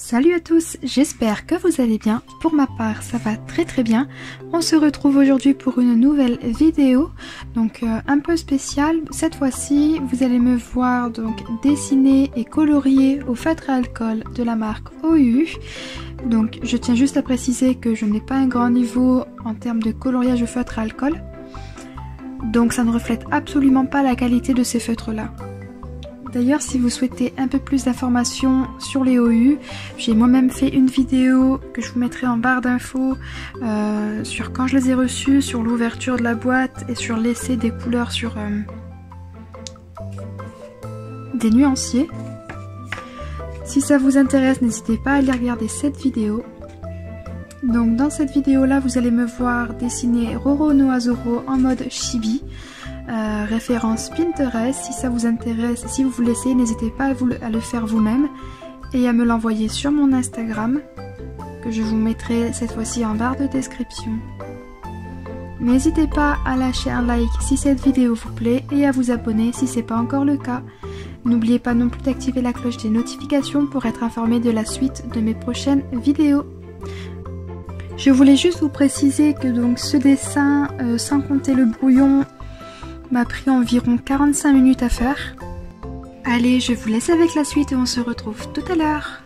Salut à tous, j'espère que vous allez bien. Pour ma part, ça va très très bien. On se retrouve aujourd'hui pour une nouvelle vidéo, donc euh, un peu spéciale. Cette fois-ci, vous allez me voir donc dessiner et colorier au feutre à alcool de la marque OU. Donc je tiens juste à préciser que je n'ai pas un grand niveau en termes de coloriage au feutre à alcool. Donc ça ne reflète absolument pas la qualité de ces feutres là. D'ailleurs, si vous souhaitez un peu plus d'informations sur les OU, j'ai moi-même fait une vidéo que je vous mettrai en barre d'infos euh, sur quand je les ai reçus, sur l'ouverture de la boîte et sur l'essai des couleurs sur euh, des nuanciers. Si ça vous intéresse, n'hésitez pas à aller regarder cette vidéo. Donc dans cette vidéo là, vous allez me voir dessiner Roro Noazoro en mode chibi. Euh, référence Pinterest. Si ça vous intéresse, si vous voulez essayer, n'hésitez pas à, le faire vous-même et à me l'envoyer sur mon Instagram que je vous mettrai cette fois-ci en barre de description. N'hésitez pas à lâcher un like si cette vidéo vous plaît et à vous abonner si ce n'est pas encore le cas. N'oubliez pas non plus d'activer la cloche des notifications pour être informé de la suite de mes prochaines vidéos. Je voulais juste vous préciser que donc ce dessin, euh, sans compter le brouillon m'a pris environ 45 minutes à faire. Allez, je vous laisse avec la suite et on se retrouve tout à l'heure.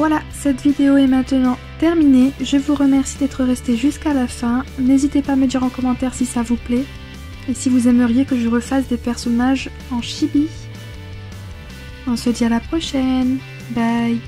Voilà, cette vidéo est maintenant terminée. Je vous remercie d'être resté jusqu'à la fin. N'hésitez pas à me dire en commentaire si ça vous plaît et si vous aimeriez que je refasse des personnages en chibi. On se dit à la prochaine. Bye